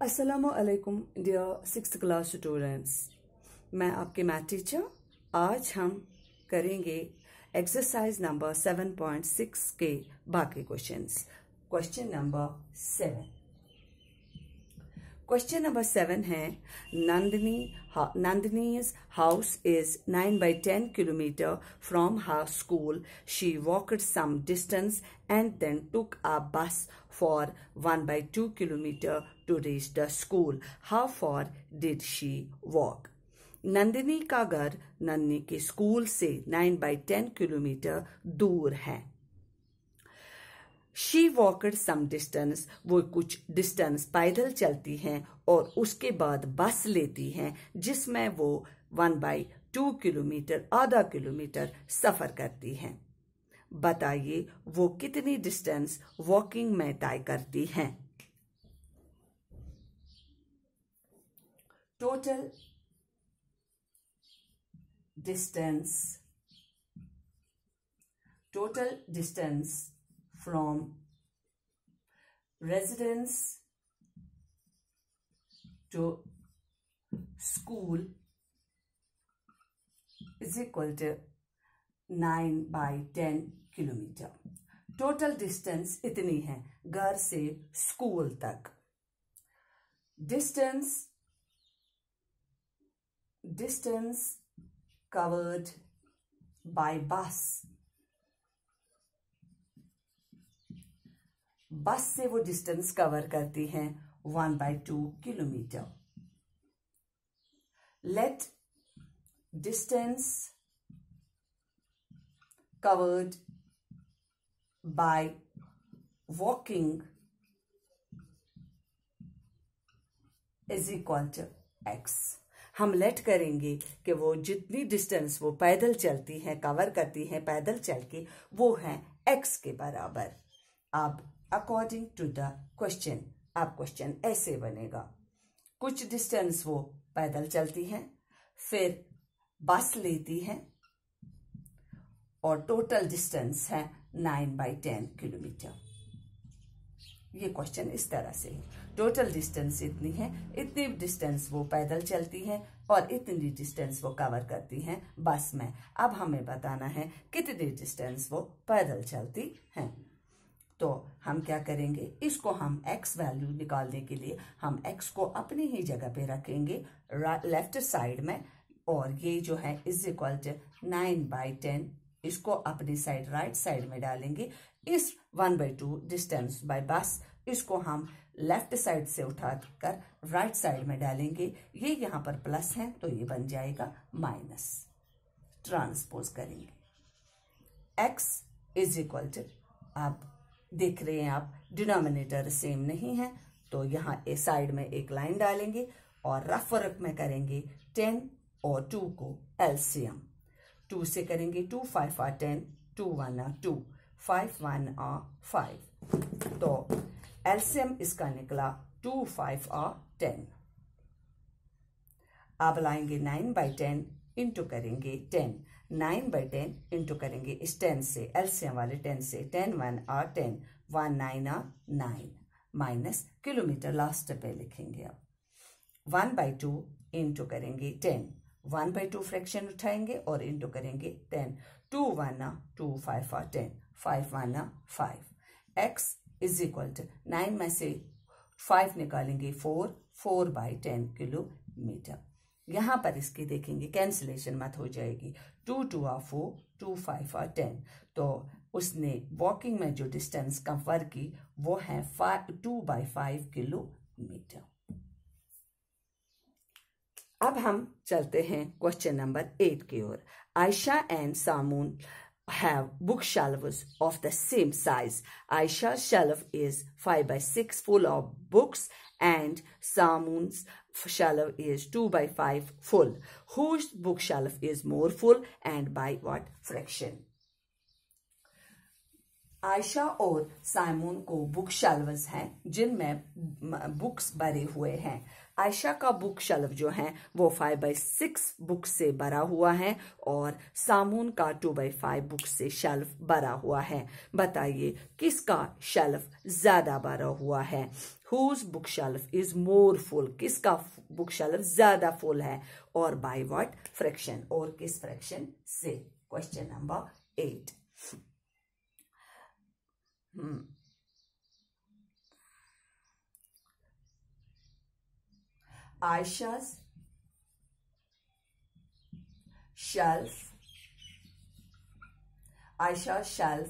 असलकुम dear six class students मैं आपके मैथ टीचर आज हम करेंगे exercise number seven point six के बाकी questions question number seven question number seven है Nandini Nandini's house is nine by ten kilometre from her school she walked some distance and then took a bus for one by two kilometre to reach the school how far did she walk Nandini का घर नंदिनी के school से nine by ten kilometre दूर है। She walked some distance वो कुछ distance पैदल चलती हैं और उसके बाद बस लेती हैं, जिसमें वो वन बाई टू किलोमीटर आधा किलोमीटर सफ़र करती हैं। बताइए, वो कितनी डिस्टेंस वॉकिंग में तय करती हैं? Total distance total distance from residence to school is equal to 9 by 10 kilometre total distance इतनी है, घर से स्कूल तक. डिस्टेंस डिस्टेंस कवर्ड बाय बस बस से वो डिस्टेंस कवर करती हैं one by two kilometre let distance covered by walking is equal to x हम लेट करेंगे कि वो जितनी डिस्टेंस वो पैदल चलती हैं कवर करती हैं, पैदल चल के, वो है एक्स के बराबर. अब अकॉर्डिंग टू द क्वेश्चन अब क्वेश्चन ऐसे बनेगा। कुछ डिस्टेंस वो पैदल चलती हैं, फिर बस लेती हैं और टोटल डिस्टेंस है नाइन बाई टेन किलोमीटर। ये क्वेश्चन इस तरह से है। टोटल डिस्टेंस इतनी है, इतनी डिस्टेंस वो पैदल चलती हैं और इतनी डिस्टेंस वो कवर करती हैं बस में। अब हमें बताना है कितनी डिस्टेंस वो पैदल चलती हैं। तो हम क्या करेंगे? इसको हम x वैल्यू निकालने के लिए हम x को अपनी ही जगह पे रखेंगे लेफ़्ट साइड में, और ये जो है is equal to nine by ten इसको अपनी साइड राइट साइड में डालेंगे। इस one by two distance by bus इसको हम लेफ़्ट साइड से उठाकर राइट साइड में डालेंगे। ये यहाँ पर प्लस है तो ये बन जाएगा माइनस ट्रांसपोज करेंगे। x इज़ इक्वल टू आप देख रहे हैं आप। डिनोमिनेटर सेम नहीं है तो यहाँ साइड में एक लाइन डालेंगे और रफ वर्क में करेंगे टेन और टू को एलसीएम। टू से करेंगे टू, फाइव आ टेन, टू वन आ टू, फाइव वन आ फाइव। तो एलसीएम इसका निकला टू, फाइव आ टेन। अब लाएँगे नाइन बाई टेन, इंटू करेंगे ten. Nine by ten into करेंगे। इस टेन से, एलसीएम वाले टेन से, ten one are ten, one nine are nine, minus kilometre last पे लिखेंगे अब। वन बाई टू इंटू करेंगे ten. One by two fraction उठाएँगे और इंटू करेंगे ten. Two one uh two five are ten. Five one uh five. X is equal to nine में से five निकालेंगे four four by ten kilometre. यहाँ पर इसकी देखेंगे कैंसिलेशन मत हो जाएगी। टू टू आ फोर टू फाइव आ टेन तो उसने वॉकिंग में जो डिस्टेंस कवर की, वो है five two by five kilometre अब हम चलते हैं क्वेश्चन नंबर एट की ओर. Aisha and Samuel have bookshelves of the same size. Aisha's shelf is 5 by 6 full of books and Samun's shelf is 2 by 5 full. Whose bookshelf is more full and by what fraction? Aisha और Samuel को book shelves हैं जिनमें books भरे हुए हैं आयशा का book shelf जो है, वो फाइव बाई सिक्स बुक से भरा हुआ है और सामून का टू बाई फाइव बुक से शेल्फ भरा हुआ है। बताइए, किसका शेल्फ ज़्यादा भरा हुआ है? Whose book shelf is more full किसका बुक शेल्फ ज़्यादा फुल है? और बाय व्हाट फ्रैक्शन और किस फ्रैक्शन से? Question number eight Aisha's shelf Aisha's shelf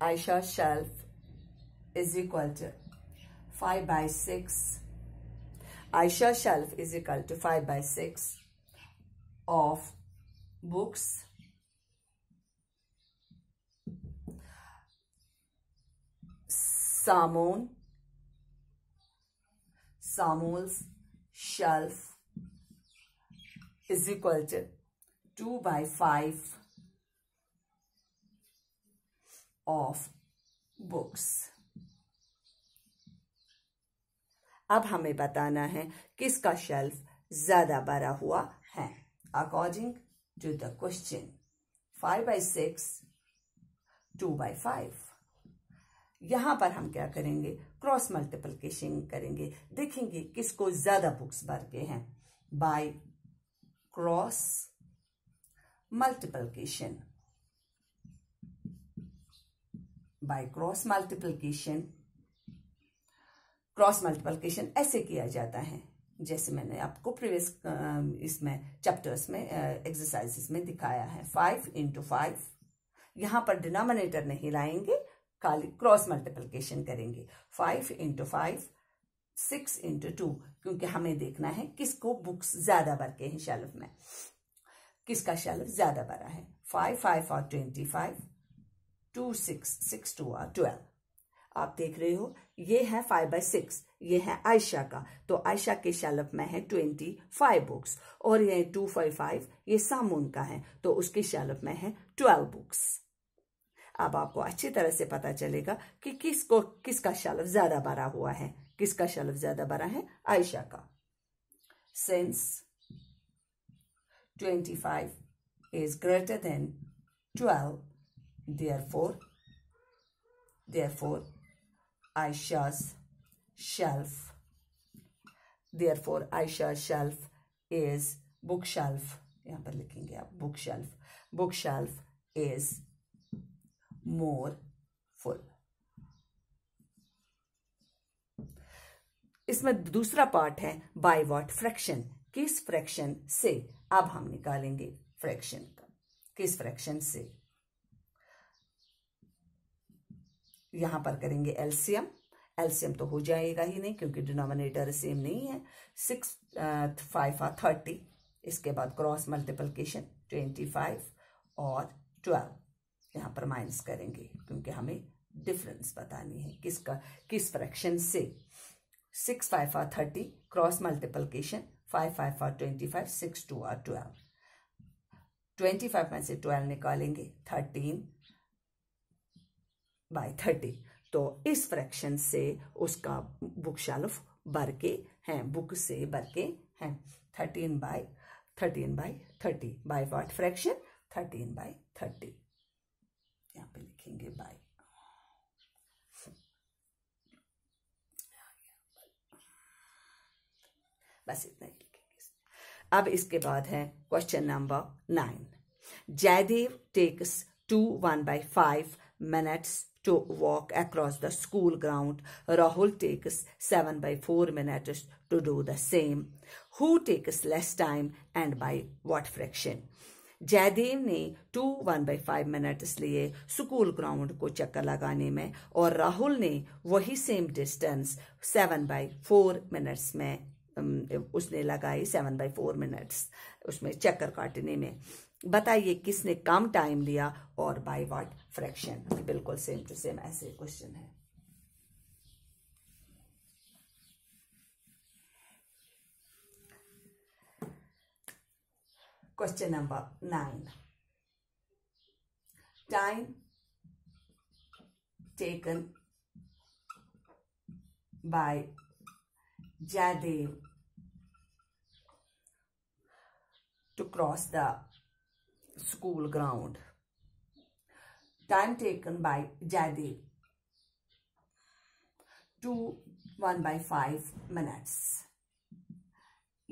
Aisha's shelf is equal to 5 by 6. Aisha's shelf is equal to 5 by 6 of books Samon Samuel's shelf is equal to 2 by 5 of books. अब हमें बताना है किसका shelf ज़्यादा बड़ा हुआ है according to the question five by six two by five यहाँ पर हम क्या करेंगे? क्रॉस मल्टीप्लिकेशन करेंगे। देखेंगे किसको ज़्यादा बुक्स भर के हैं। By cross multiplication by cross multiplication cross multiplication ऐसे किया जाता है। जैसे मैंने आपको प्रीवियस इसमें चैप्टर्स में एक्सरसाइजेस में दिखाया है। फाइव इंटू फाइव यहाँ पर डिनोमिनेटर नहीं लाएँगे। खाली क्रॉस मल्टीप्लिकेशन करेंगे। Five into five six into two क्योंकि हमें देखना है किसको बुक्स ज़्यादा भर के हैं शेल्फ में। किसका शेल्फ ज़्यादा भरा है? फाइव फाइव और twenty five two six six two और ट्वेल्व आप देख रहे हो, ये है फाइव बाय सिक्स ये है आयशा का। तो आयशा के शेल्फ में है ट्वेंटी फाइव बुक्स और ये टू फाइव फाइव ये सामून का है। तो उसके शेल्फ में है ट्वेल्व बुक्स अब आपको अच्छी तरह से पता चलेगा कि किसको, किसका शेल्फ ज़्यादा बड़ा हुआ है। किसका शेल्फ ज़्यादा बड़ा है? आयशा का। Since twenty five is greater than twelve therefore therefore, Aisha's shelf, therefore, Aisha's shelf is bookshelf. यहाँ पर लिखेंगे आप book shelf book more full इसमें दूसरा पार्ट है बाय वॉट फ्रैक्शन किस फ्रैक्शन से? अब हम निकालेंगे फ्रैक्शन का। किस फ्रैक्शन से? यहाँ पर करेंगे एलसीएम एल्सियम तो हो जाएगा ही नहीं क्योंकि डिनोमिनेटर सेम नहीं है। सिक्स फाइव आ थर्टी इसके बाद क्रॉस मल्टीप्लिकेशन ट्वेंटी फाइव और ट्वेल्व यहाँ पर माइनस करेंगे, क्योंकि हमें डिफरेंस बतानी है किसका, किस फ्रैक्शन से। Six five are thirty cross multiplication five five are twenty five six two are twelve twenty five में से ट्वेल्व निकालेंगे थर्टीन बाय थर्टी तो इस फ्रैक्शन से उसका बुक शेल्फ भर के हैं बुक से भर के हैं। Thirteen by thirteen by thirty by what fraction thirteen by thirty यहाँ पे लिखेंगे बाई बस इतना ही लिखेंगे अब इसके बाद है question number nine Jaidev takes two one by five minutes to walk across the school ground Rahul takes seven by four minutes to do the same who takes less time and by what fraction Jaidev ने two one by five minutes लिए school ground को चक्कर लगाने में और राहुल ने वही same distance seven by four minutes में उसने लगाई सेवन बाई फोर मिनट्स उसमें चक्कर काटने में। बताइए किसने कम टाइम लिया और बाय व्हाट फ्रैक्शन बिल्कुल सेम टू सेम ऐसे क्वेश्चन है। Question number 9. Time taken by Jadev to cross the school ground. Time taken by Jadev to 1 by 5 minutes.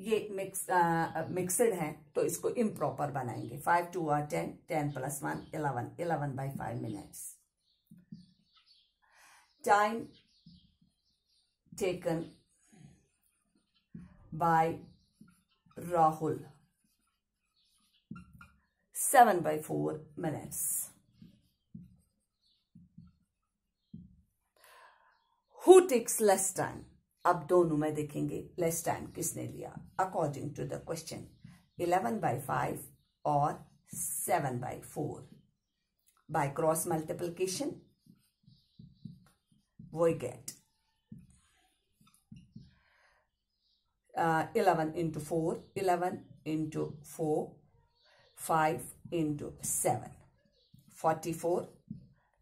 ये मिक्स मिक्सड है तो इसको इम्प्रॉपर बनाएँगे। Five two are ten ten plus one eleven eleven by five minutes time taken by Rahul seven by four minutes who takes less time अब दोनों में देखेंगे less time किसने लिया? According to the question eleven by five और seven by four by cross multiplication वो get eleven into four eleven into four five into seven forty four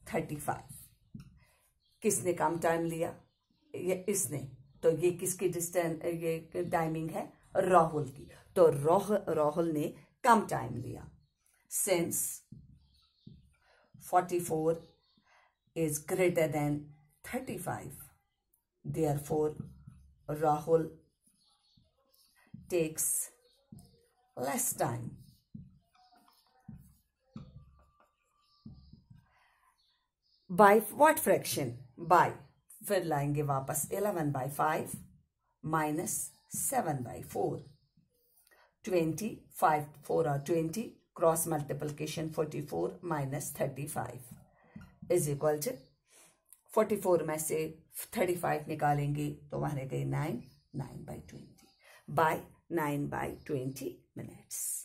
thirty five किसने कम टाइम लिया? ये इसने. तो ये किसकी डिस्टेंस ये टाइमिंग है? राहुल की। तो रोह राहुल ने कम टाइम लिया। Since forty four is greater than thirty five therefore Rahul takes less time by what fraction by फिर लाएँगे वापस eleven by five minus seven by four twenty five four और twenty cross multiplication forty four minus thirty five is equal to forty four में से thirty five निकालेंगे तो वहाँ रह गई nine nine by twenty by nine by twenty minutes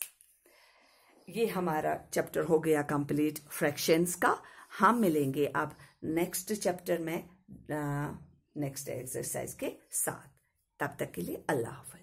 ये हमारा चैप्टर हो गया कंप्लीट फ्रैक्शंस का. हम मिलेंगे अब नेक्स्ट चैप्टर में नेक्स्ट एक्सरसाइज के साथ। तब तक के लिए अल्लाह हाफिज।